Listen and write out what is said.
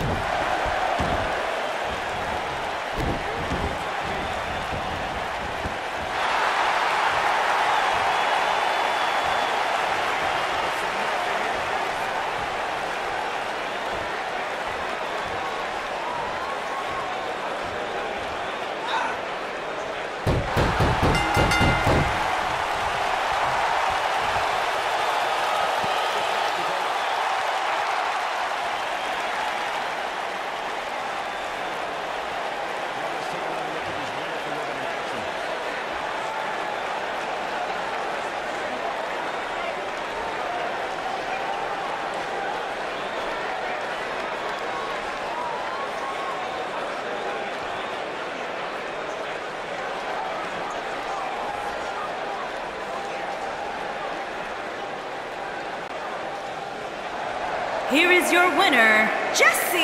Bye. Here is your winner, Jesse.